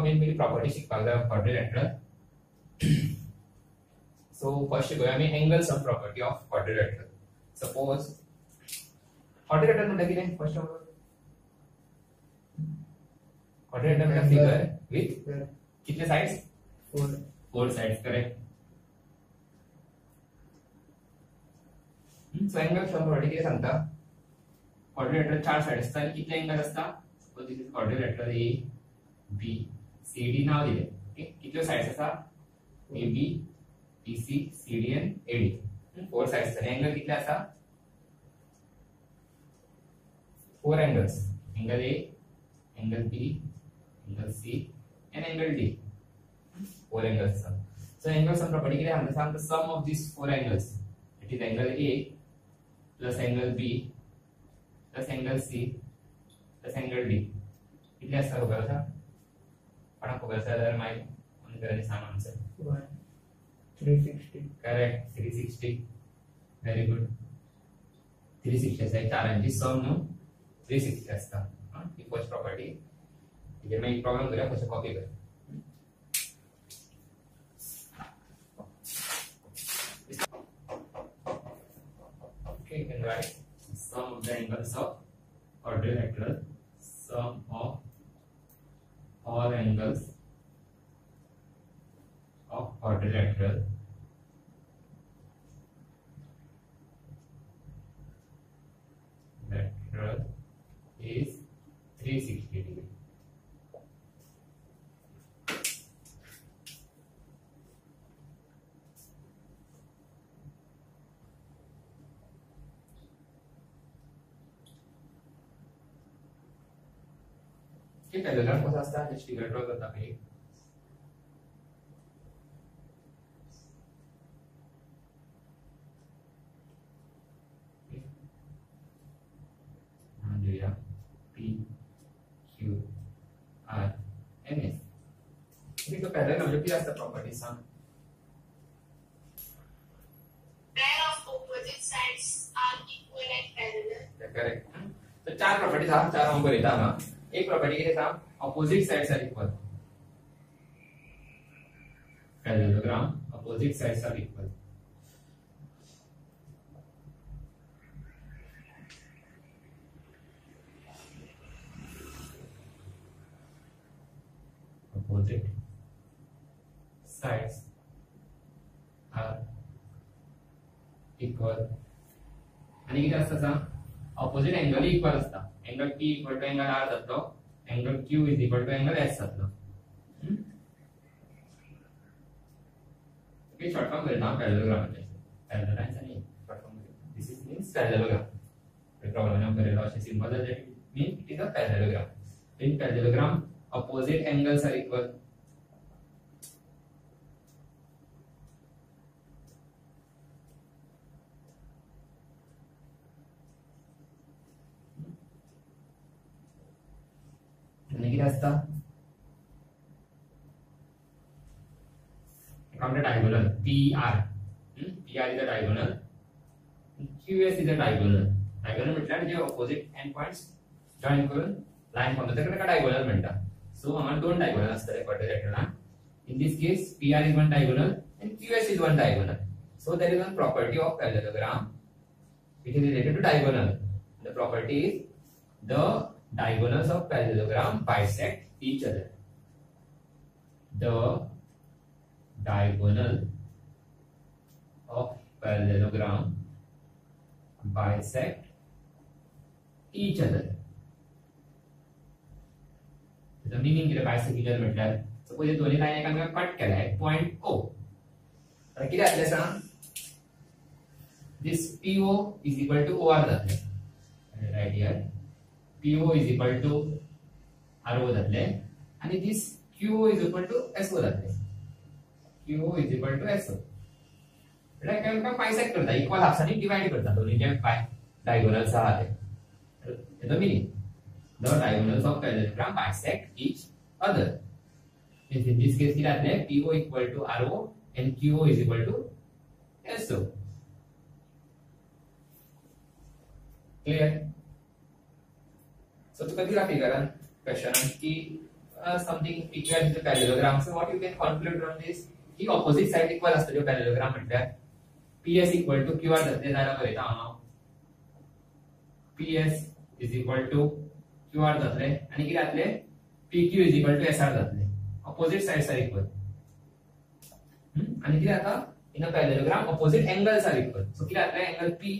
Main पयली property जाय quadrilateral so first angle sum property of quadrilateral suppose quadrilateral कितें first of quadrilateral figure with कितले sides four four sides correct so angle sum property कितें सांगता quadrilateral चार side असता आनी कितले एंगल असता so this is quadrilateral A B C D नाव दिले ओके साइड्स आसा A B B C C D and A D four sides angle कितले आसा four angles angle A angle B angle C and angle D property के लिए हमने सामने sum of these four angles. It is angle A plus angle B plus angle C plus angle D. कितने असता होगा था? पढ़ा होगा था अगर मैं उन करने सामान से. Three sixty Correct. 360. Very good. 360 असता चारांची sum नो 360 असता. हाँ ही फ़र्स्ट प्रॉपर्टी. इथे मैं एक प्रॉब्लेम करूया कशा कॉपी कर. Okay, you can write sum of the angles of quadrilateral, sum of all angles of quadrilateral lateral is 360 degree. करता काही लिहूया P Q R and S ठीक आहे पॅरल म्हणजे किती असतं प्रॉपर्टी सांग pair of opposite sides are equal and parallel. Correct तर चार प्रॉपर्टी सांग चार ना एक प्रॉपर्टी किती सांग opposite side are equal parallelogram opposite side are equal opposite sides are equal आणि किती असतं सांग एंगल इक्वल असतं. Angle P equal to angle R जातो. Angle Q is equal to angle S जातलो ओके शॉर्ट फॉर्म में नाम parallelogram है पैरेलल है नहीं short form this is means means parallelogram problem करेल असे simple that means it is a parallelogram in parallelogram opposite angles are equal आणि किती क्या from diagonal P R P R is the diagonal Q S is the diagonal diagonal म्हटल्यावर जे opposite end points join करून line form करतात त्याला diagonal म्हणतात so हमारे दोन डायगोनल असतात एक particular rectangle in this case P R is one diagonal and Q S is one diagonal so there is one property of parallelogram which is related to diagonal the property is the diagonals of parallelogram bisect each other. The diagonal of parallelogram bisect each other. The meaning किती bisect each other suppose हे दोन्ही line एकामेका cut केलाय point ओ आता किती जातले सांग this PO is equal to OR जातले right PO is equal to R O जातले आणि this QO is equal to SO जातले QO is equal to SO म्हणल्यार बायसेक करता इक्वल हाफसांनी डिवायड करता. दोनीचे बाय डायगोनल्स आहा. ते येतो meaning the diagonals of parallelogram bisect each other means in this case किरातले PO equal to RO and QO is equal to SO. Clear? So तुका दिला फिगरान क्वेश्चनान की something equal to parallelogram so what you can conclude from this की opposite side equal असतल्यो parallelogram म्हटल्यार PS equal to Q R जातले जाल्यार बरयता हांव PS is equal to Q R जातले आनी कितें जातले PQ is equal to SR जातले ऑपोजिट साइड्स आर इक्वल आनी कितें जाता in a parallelogram opposite angles are equal so कितें जातले angle P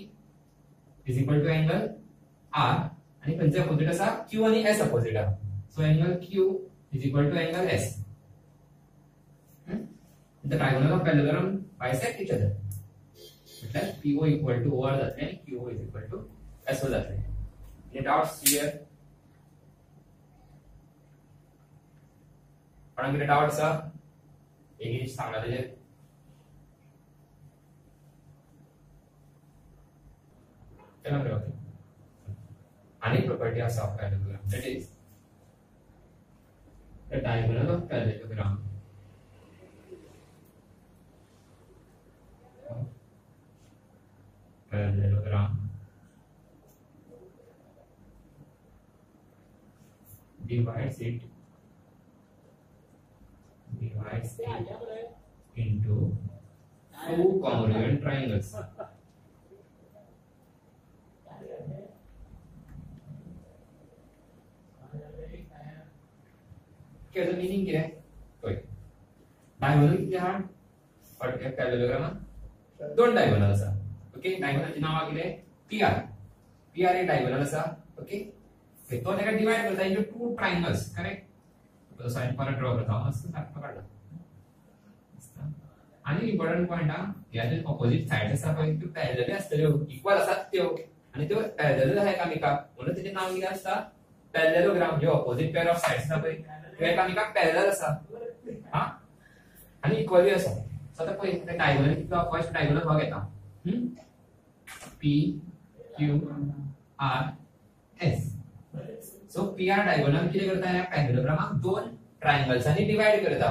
is equal to angle R. आणि खंयचे अपोजिट आसा Q आणि S so angle Q is equal to angle S the diagonal of parallelogram bisect each other म्हटल्यार PO equal to OR जातले आणि QO is equal to SO जातले any doubts here? कोणाक कितें डाउट आसा एक सांगला तेजेर चला बरें ओके। Property आसा of parallelogram that is the diagonal of parallelogram parallelogram divides it divides it into two congruent triangles त्याचं meaning कितें पळय डायगोनल कितें आहा फाटल्या पॅरेललोग्रामात दोन डायगोनल आसा ओके डायगोनलची नांवां कितें पी आर पी आर एक डायगोनल आसा ओके तो ताका डिवाइड करता इंटू टू ट्रायंगल्स करेक्ट तसो हांवें परत ड्रॉ करता मस्त सारको काडला आनी इम्पॉर्टंट पॉयंट हा ह्या जे ऑपोजिट सायड आसा पळय त्यो पॅरलली आसतल्यो इक्वल आसात त्यो आनी त्यो पॅरलल आसा एकामेकाक म्हणून तेजें नांव कितें आसता पॅरलेलोग्राम जे ऑपोजिट पेअर ऑफ सायड्स आसा पळय त्यो एकामेकाक पॅरलल आसा हा? आनी इक्वली आसा सो आतां पळय ते डायगोनल कितलो फर्स्ट डायगोनल हो घेता P Q R S so P R diagonal कितें करता ह्या पॅरलेलोग्रामाक दोन ट्रायंगल्सांनी डिवाइड करता.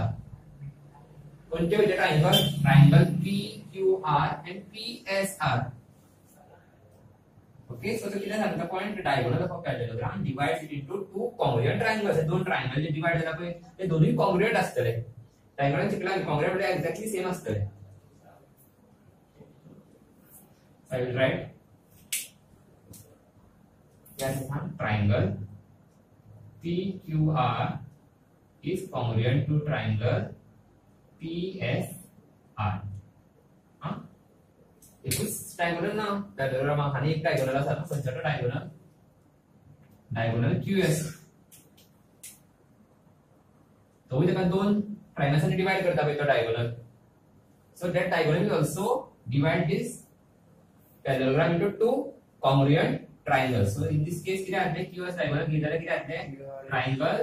कोणते म्हणजे triangle triangle P Q R and P S R okay so तो किती सांगता point diagonal of parallelogram divides it into two congruent triangles दोन ट्रायंगल जे डिवाइड जाला पळय ते दोन्ही कॉन्ग्रुएंट असतले. ट्रायंगल चिकला कॉन्ग्रुएंट म्हणजे एक्झॅक्टली सेम असतले. I will write yes one triangle. PQR is congruent to triangle PSR. हा एकूच डायगोनल ना डायगोनल आणि एक डायगोनल असा ना खंयचो डायगोनल डायगोनल QS तो तेका दोन ट्रायंगल्सांनी डिवाइड करता पळय तो diagonal so that diagonal will also divide this parallelogram into two congruent triangles. So in this case, किती आले QS triangle घेतले किती आले triangle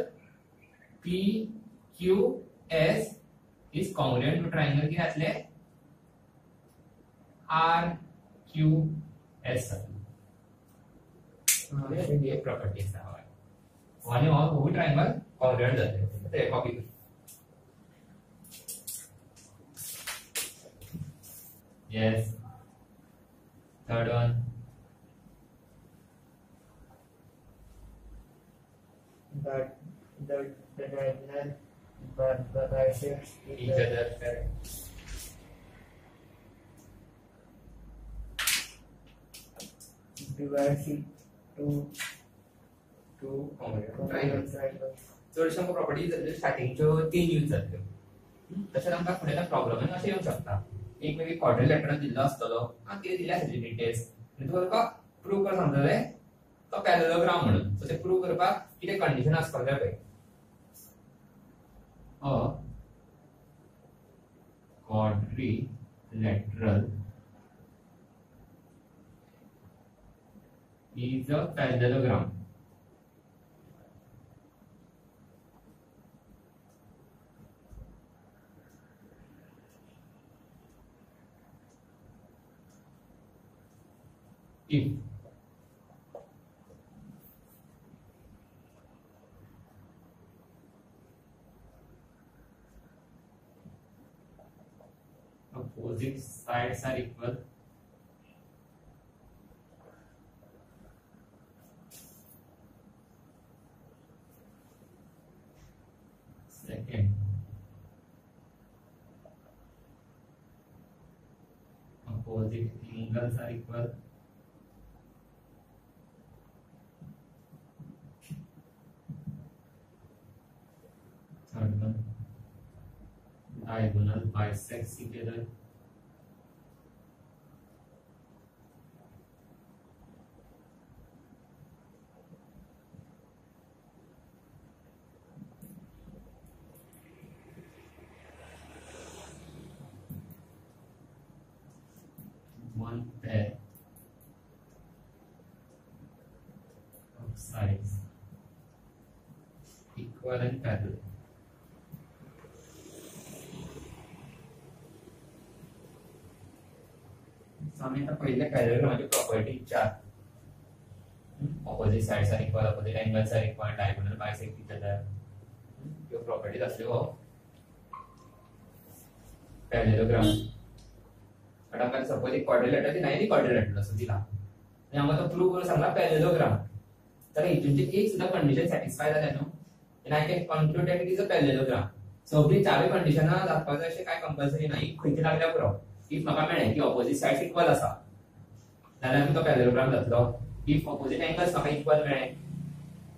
PQS is congruent to triangle. किती आले RQS. हे प्रॉपर्टी आसा आणि ऑल होवी ट्रायंगल कॉन्ग्रुएंट जाते ते कॉपी कर Yes. Third one. That the the diagonal but the bisects Each each other. Correct. चडशा प्रॉपर्टी स्टार्टिंगच्यो तीन यूज़ जातल्यो तशेंच आमकां फुडें प्रॉब्लम अशें येवंक शकता एक वेगळी क्वाड्रिलॅटरल दिल्लो आसतलो आनी कितें दिल्या आसतली डिटेल्स आनी तुका प्रूव कर सांगतले तो पॅरलोग्राम म्हणून। सो ते प्रूव करपाक कितें कंडिशन आसपाक जाय पळय अ is a parallelogram if opposite sides are equal second opposite angles are equal third one diagonal bisects each other one pair of sides So आम्ही आता पहिले पॅरलग्रामची प्रॉपर्टी चार। प्रॉपर्टीज़ एक क्वाड्रिलेटर दिला आणि क्वाड्रिलेटर असं दिला आणि आम्हाला प्रूव्ह करून सांगला पॅरलेलोग्राम तर हितूनची एक सुद्धा कंडिशन सॅटिस्फाय जाल्या न्हू and I can conclude that it is a parallelogram. सगळी चारय कंडिशनां दाखपाक जाय अशें कांय कंपल्सरी ना एक खंयची लागल्या पुरो इफ म्हाका मेळ्ळें की ऑपोजिट सायड्स इक्वल आसा जाल्यार तो पॅरलेलोग्राम जातलो इफ ऑपोजीट एंगल्स म्हाका इक्वल मेळ्ळें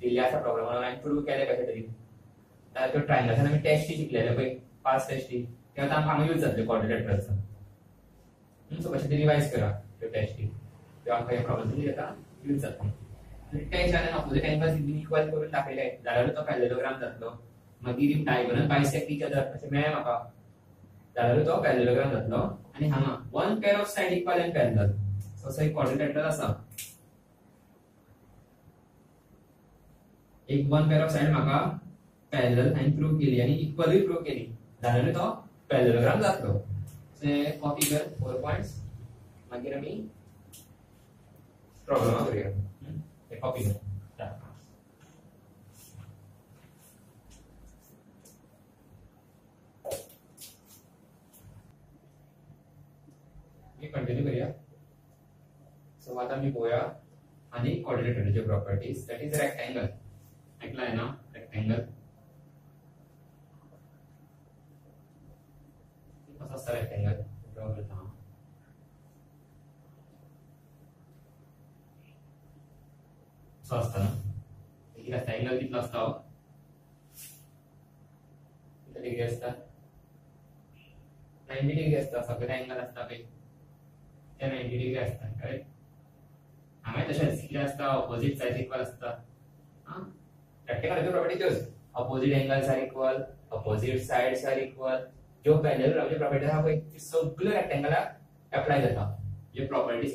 दिल्ली आसा प्रॉब्लम हांवें प्रूव्ह केलें कशें तरी जाल्यार त्यो ट्रायंगल्सान आमी टेस्टी शिकलेले पळय पास टेस्टी ते आतां आमकां यूज जातले क्वाड्रिलेटरल्स सो कशें तरी रिवायज करा. त्यो टेस्टी त्यो आमकां हे प्रॉब्लम येता यूज जाता टेन्शन ऑपोजिट एंगल्स इक्वल करून तो तो आनी ऑफ़ सायड सो असो एक वन पेअर ऑफ़ सायड म्हाका प्रूव्ह केली. आनी इक्वलूय प्रूव्ह केली. जाल्यार तो पॅरलेलोग्राम जातलो कॉपी कर फोर पॉयंट्स मागीर करूया. कर मी कंटिन्यू करूया सो आता मी आनी कॉर्डिनेटरचे प्रॉपर्टीज़ दॅट इज़ रेक्टेंगल ऐकलाय ना? असतं रेक्टेंगल ड्रॉ करता. असं असतं ना डिग्री असता नाईन्टी डिग्री डिग्री असता कळ्ळें हांगा तशेंच कितें इक्वल प्रॉपर्टी त्योच opposite are equal opposite sides are equal ज्यो पॅरलल प्रॉपर्टी आहा पळय ती सगळ्यो प्रॉपर्टीज़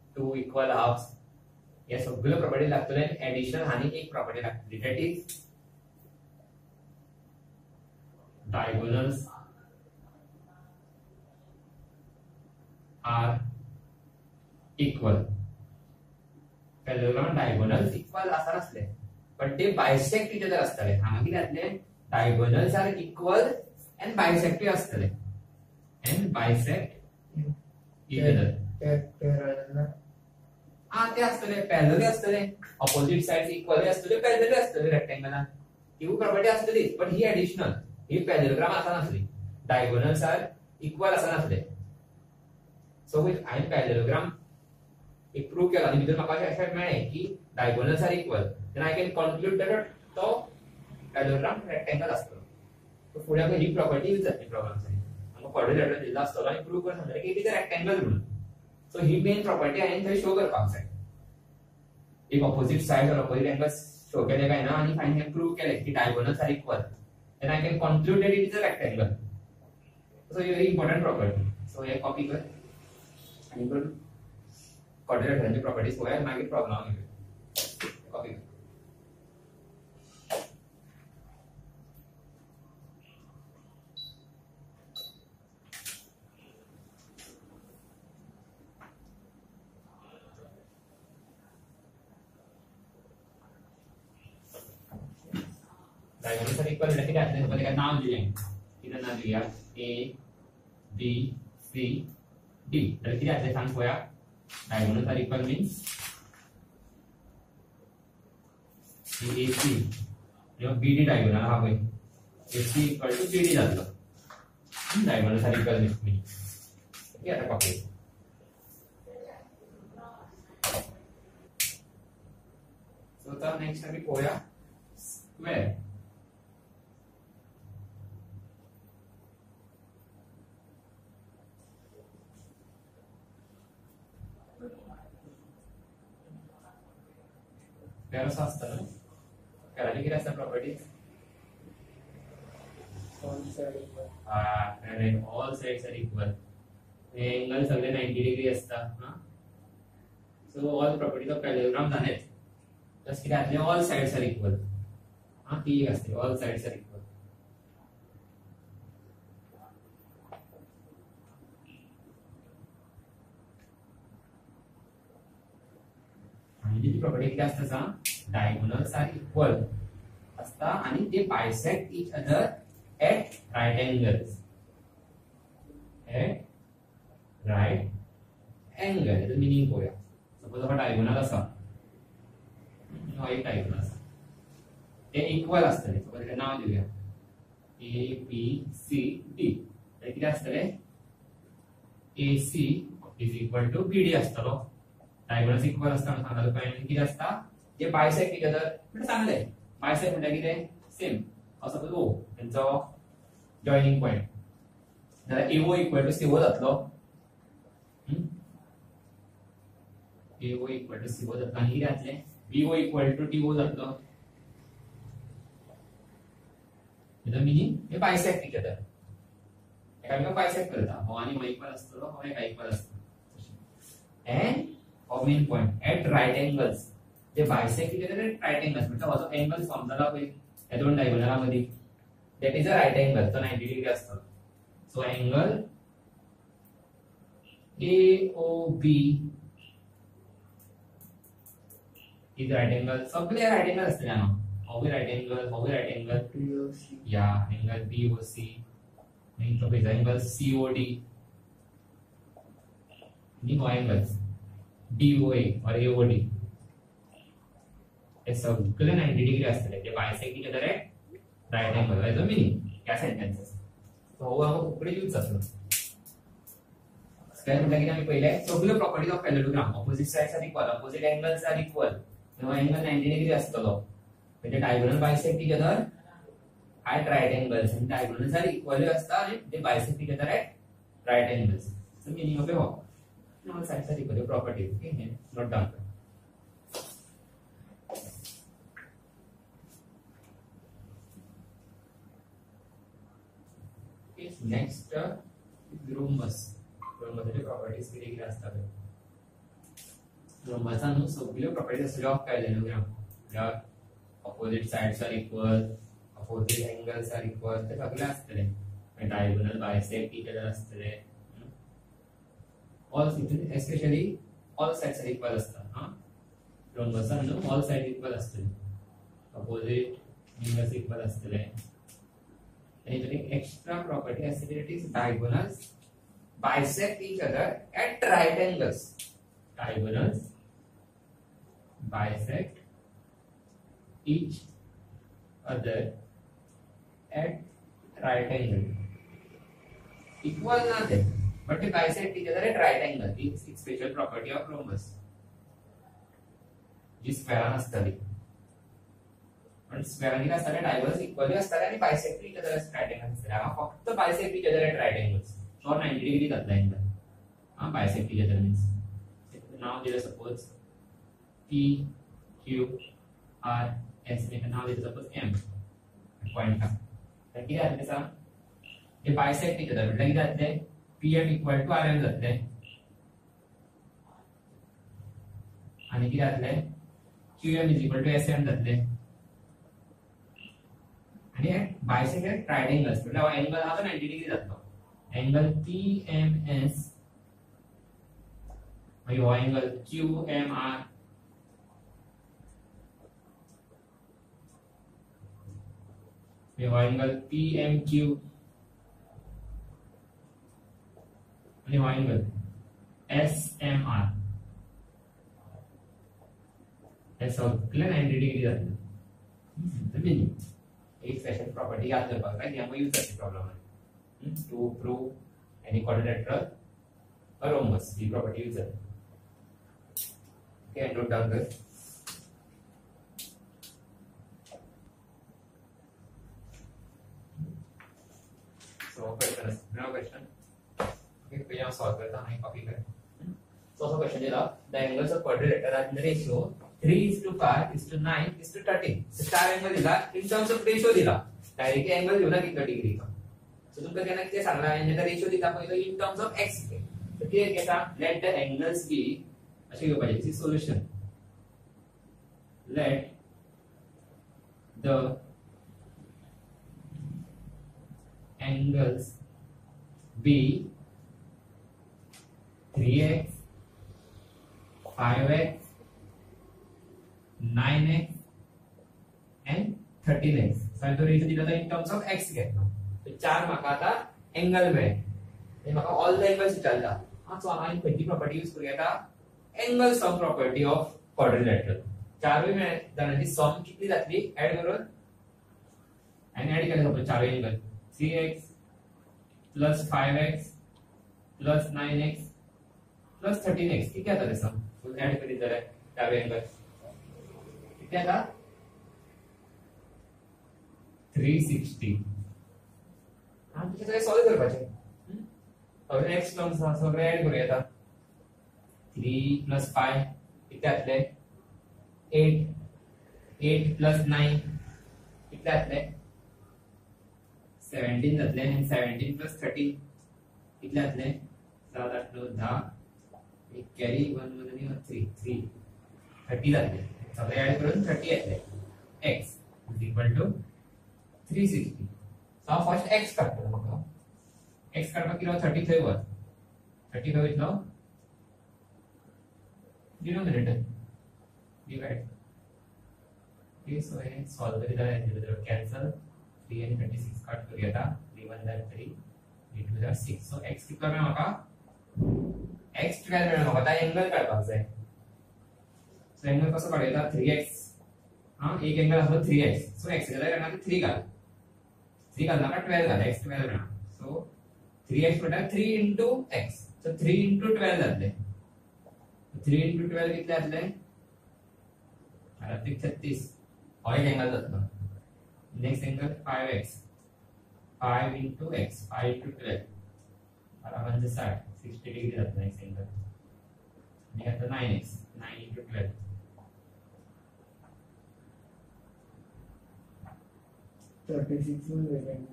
two equal halves. या सगळ्यो प्रॉपर्टी लागतले एडिशनल आनी एक प्रॉपर्टी लागतली that is diagonals are equal parallelogram diagonals equal आसा नासले पण ते बायसेक्ट इच अदर आसतले हांगा कितें जातले डायगोनल्स आर इक्वल एंड बायसेक्टूय आसतले and bisect each other parallel हा ते असतले पॅरलली असतले ऑपोजिट साइड इक्वली असतले पॅरलली असतले रेक्टेंगलान ही प्रॉपर्टी असतली पण ही ऍडिशनल ही पॅरलोग्राम आसनासली डायगोनल्स आर इक्वल आसा सो विथ हांवें पॅरलोग्राम एक प्रूव केला. आनी भितर म्हाका अशें मेळ्ळें की diagonals are equal then I can conclude that तो पॅरलोग्राम रेक्टेंगल आसतलो सो फुडें आमकां ही प्रॉपर्टी यूज जातली प्रॉब्लम्सांनी आमकां कॉर्डिनेटर दिल्लो आसतलो आनी प्रूव करून सांगतले की इट इज रेक्टेंगल म्हणून. सो ही मेन प्रॉपर्टी हांवें थंय शो जाय एक ऑपोजिट साइड और ऑपोजिट एंगल शो केले काय ना आणि फायनली प्रूव्ह केले की diagonals are equal then I can conclude that it is a rectangle so he important property so हे कॉपी कर आणि करून कॉर्डिनेटरांची प्रॉपर्टीज़ पळोवया मागीर प्रॉब्लम कॉपी कर डायगोनल इक्वल कितें जातलें तुका तेका नांव दिलें कितें नांव दिवया ए बी सी डी जाल्यार कितें जातलें सांग पळोवया diagonal sir equal means A C किंवा बी डी डायगोनल हा पळय A C equal to B D जातलो diagonal sir equal next properties correct all sides are equal angle सगळे 90 डिग्री असता हा so all properties of parallelogram just किती all sides are equal हा ती एक ऑल साइड्स आर इक्वल आणि जी property असता सांग डायगोनल्स आर इक्वल असता आणि ते bisect each other at right angles. At right angle. याचं मिनिंग पोया सपोज़ हा डायगोनल असा. हा एक डायगोनल असा. ते इक्वल असतले सपोज़ त्याचे नाव देऊया. ए बी सी डी किती असतले A C is equal to B D असतलो diagonals equal असताना सांगायला पाहिजे किती असता जे बायसेक्ट टुगेदर म्हणजे चांगले बायसेक्ट म्हणजे किती सेम सपोज़ ओ त्यांचो जॉईनिंग पॉइंट जाल्यार एओ इक्वल टू सीओ जातलो. एओ इक्वल टू सीओ जातलो. आनी कितें जातलें बीओ इक्वल टू टीओ जातलो. हेजो मिनींग हे बायसेक्ट टुगेदर एकामेकाक बायसेक्ट करता. हो आनी हो इक्वल हो एका इक्वल आसतलो and common point at right angles J bisector is a right angle म्हणजे असो एंगल फॉर्म झाला कोई दोन डायगोनल मध्ये that is a right angle तो 90 डिग्री असतो. So angle A O B is right angle सब क्लियर राइट एंगल असते ना? Over right angle over right angle to O C या एंगल बी ओ सी नहीं तो base angle C O D नहीं कोई एंगल्स DOA or AOD हे सगळे 90 डिग्री असतले ते बायसेक्ट टुगेदर आहे राईट अँगल आहे मिनिंग या सेंटेन्सेस सो हो हांव उकडे यूज़ जातलो काय म्हटलं की पहिले सगळ्यो properties of parallelogram opposite sides are equal opposite angles are equal तेव्हा एंगल 90 डिग्री असतलो म्हणजे diagonal bisect together at right angles आणि डायगोनल्स आर इक्वली असता आणि ते bisect together right angles so meaning of हो all sides are equal properties okay note down next rhombus रोमबसाचे properties किती किती असतात रोमबसा न्हू सगळ्यो प्रॉपर्टीज़ आसल्यो ऑफ़ पॅरेललोग्राम म्हळ्यार opposite sides are equal opposite angles are equal ते सगळे आसतले डायगोनल बायसेक्ट इक्वल आसतले all especially all sides are equal असतात हा रोमबसा न्हू ऑल साइड इक्वल असतले ऑपोजिट एंगल्स इक्वल असतले and an extra property as it is diagonals bisect each other at right angles. Diagonals bisect each other at right angle. Equal nothing, but they bisect each other at right angle. It's a special property of rhombus. जी स्क्वेअरान असतली पण स्क्वेअरांनी असताना डायव्हर्स equally असताना आणि bisect each other right angle असताना हांगा फक्त bisect each other at right angles so 90 degree जातला एंगल हा बायसेक्ट इच अदर मीन्स नाव दिलं suppose P Q R S नाव दिलं सपोज़ एम का तर किती जातले सांग हे बायसेक्ट इच अदर म्हटलं किती जातले P M equal to R M जातले आणि किती जातले Q M is equal to S M जातले हा 90 degree angle P M S angle Q M R angle P M Q angle S M R हे सगळे नायन्टी डिग्री जातले minimum एक special property याद करपाक जाय ती आमकां यूज़ जातली problem to prove any quadrilateral or rhombus ही प्रॉपर्टी यूज़ जातली Okay, note down this. So question now question. Okay, we now solve करता हूँ कॉपी So also question दिला the angles of quadrilateral are in the 3 is to 5 is to 9 is to 13. So star दिला in terms of ratio दिला. Direct angle घेऊ ना degree का. So तुमका केना किती सांगला आणि त्याचा दिला पहिले in terms of x. So किती घेता let the angles be असे घेवपाचे this is solution. let the angles be 3x, 5x, 9x, and 13x. So I'm going to दिला in terms of x घेतलो. So चार म्हाका आता एंगल मेळ. हे म्हाका ऑल द एंगल्स विचारला. हा सो हांवें खंयची प्रॉपर्टी यूज़ करूया आता angle sum property of quadrilateral. चारवी जाणांची सम कितली जातली ऍड करून आणि ऍड केले suppose चारवी angle three x plus five x plus nine x plus thirteen x जाता ते सम फुल ऍड करीत जाल्यार चारवी एंगल किती जाता थ्री सिक्स्टी सॉल्व करपाचे एक्स टर्म्स सगळे ऍड करूया आता थ्री प्लस फाय किती जातले 8 8 plus 9 कितले जातले 17 जातले आणि 17 plus 13 कितले जातले 7 8 9 10 एक कॅरी 1 1 आणि 3 3 30 जातले सगळे ऍड करून 30 येतले x is equal to 360 सो हांव फ़र्स्ट x काडटलो म्हाका x काडपाक किलो 30 थंय वर. 30 खंय वयतलो denominator divide. Okay, so I solve the result cancel. 3 and 26 cut करूया 3 1 that 3 3 2 that 6 so x कितना में होगा x ट्वेल्व में होगा था एंगल काढपाक जाय सो एंगल कसो काढूया 3x हाँ एक एंगल असो 3x सो x जाल्यार येणार 3 घाल 3 घाल नाका 12 घाल x 12 येणार सो 3x म्हटल्यार 3 into x सो 3 into 12 जातले 3 into 12 कितले जातले अधिक छत्तीस और एक एंगल जाता next angle 5x 5 into x 5 into 12 और 60 60 डिग्री जाता नेक्स्ट एंगल आणि आता 9x 9 into 12 थर्टी सिक्स में वेकेंड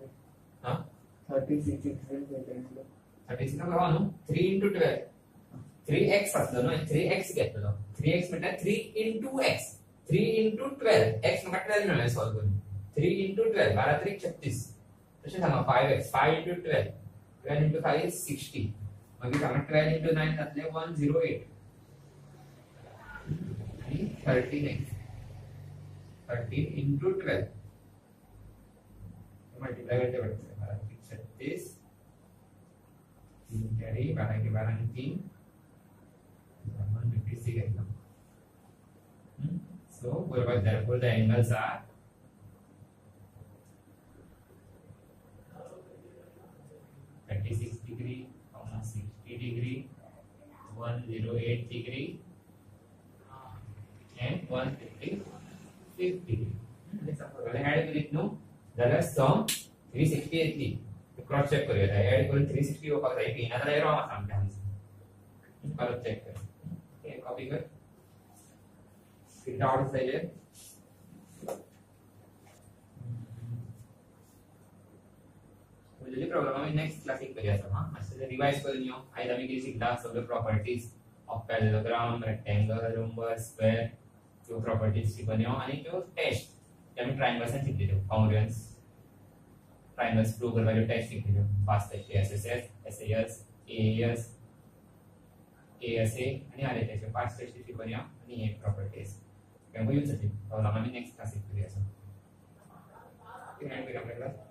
हाँ थर्टी सिक्स में वेकेंड 36 ना बघा नो 3 into 12 3x असलं ना 3x घेतलं 3x म्हणजे 3 into x 3 into 12 x म्हाका 12 मेळ्ळे सॉल्व करून 3 into 12 12 3 36 तशें सांगा 5x 5 into 12 12 into 5 is 60 मागीर हांगा ट्वेल्व इंटू नायन जातले one zero eight thirteen x thirteen into twelve multiply करचें पडटलें बारा छत्तीस। तीन चारी बारा आनी बारा आनी तीन फिफ्टी सिक्स येतलो सो बरोबर जाय full the angles are thirty six degree zero eight degree, and one fifty-six degree. Let's suppose add करीत न्हू जाल्यार सम थ्री सिक्स्टी येतली क्रॉस चेक करूया एड करून थ्री सिक्स्टी येवपाक जाय पी नाजाल्यार रॉंग आसा आमच्या आन्सर परत चेक कर। कॉपी कर। डाउट जायले उरलेली प्रॉब्लेम आमी नेक्स्ट क्लासीक करूया हाँ। मातशें रिवाइज करून यो आयज आमी कितें शिकला सगळे properties of parallelogram rectangle rhombus square त्यो प्रॉपर्टीज़ शिकून यो आनी त्यो टेस्ट ते आमी ट्रायंगल्सान शिकलेल्यो कॉंग्रुएन्स ट्रायंगल्स प्रूव करपाच्यो टेस्ट शिकलेल्यो पास test SSS SAS AS ASA आनी आरएचएस पाँच टेस्ट शिकून यो आनी हे प्रॉपर्टीज़ तेंवूय यूज़ जातली प्रॉब्लेम आमी नेक्स्ट क्लासीक करूया सो किती मिनिट आपल्याला